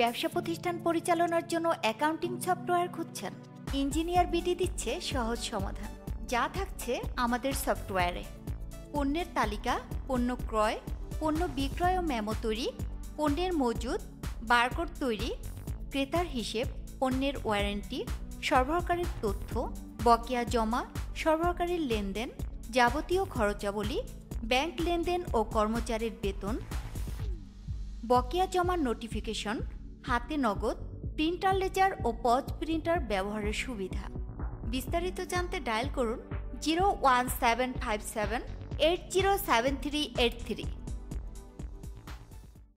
ব্যবসা প্রতিষ্ঠান পরিচালনার জন্য অ্যাকাউন্টিং সফটওয়্যার খুঁজছেন। ইঞ্জিনিয়ার বিডি দিচ্ছে সহজ সমাধান। যা থাকছে আমাদের সফটওয়্যারে পণ্যের তালিকা, পণ্য ক্রয়, পণ্য বিক্রয় ও মেমো তৈরি, পণ্যের মজুদ, বারকোড তৈরি, ক্রেতার হিসেব, পণ্যের ওয়ারেন্টি সরবরাহকারীর তথ্য, বকেয়া জমা, সরবরাহকারীর লেনদেন, যাবতীয় খরচাবলী ব্যাংক লেনদেন ও কর্মচারীর বেতন বকেয়া জমার নোটিফিকেশন হাতে নগদ প্রিন্টার লেজার ও পজ প্রিন্টার ব্যবহারের সুবিধা। বিস্তারিত জানতে ডায়াল করুন zero one seven five seven eight zero seven three eight three